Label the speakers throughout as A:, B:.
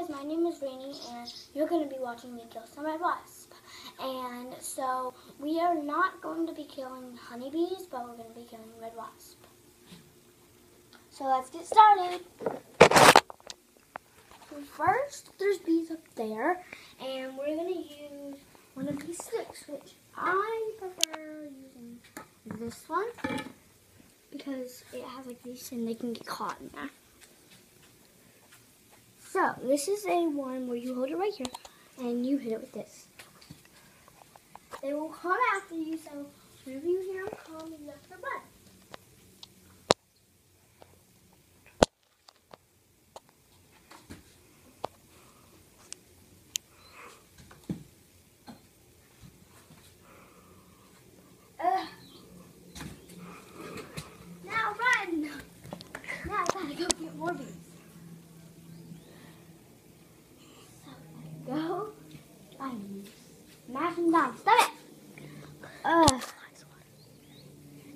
A: guys, my name is Rainy and you're going to be watching me kill some red wasp. And so we are not going to be killing honeybees, but we're going to be killing red wasp. So let's get started. So first, there's bees up there, and we're going to use one of these sticks, which I prefer using this one because it has like these and they can get caught in there. So this is a one where you hold it right here and you hit it with this. They will come after you, so whenever you hear them come, you have to run. Now run! Now I gotta go get more bees. So I go. I'm smashing down. Stop it! Ugh.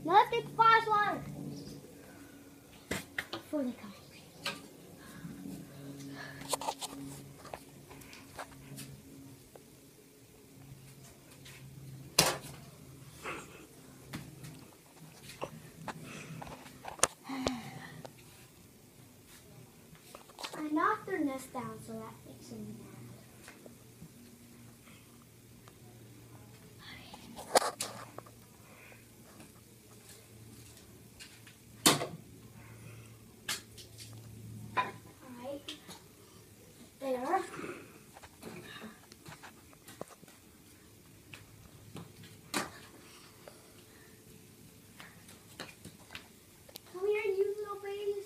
A: Now let's get the swatter. Before they come. I knocked their nest down, so that makes them. Alright. There. Come here, you little babies.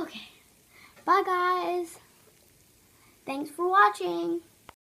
A: Okay. Bye, guys. Thanks for watching.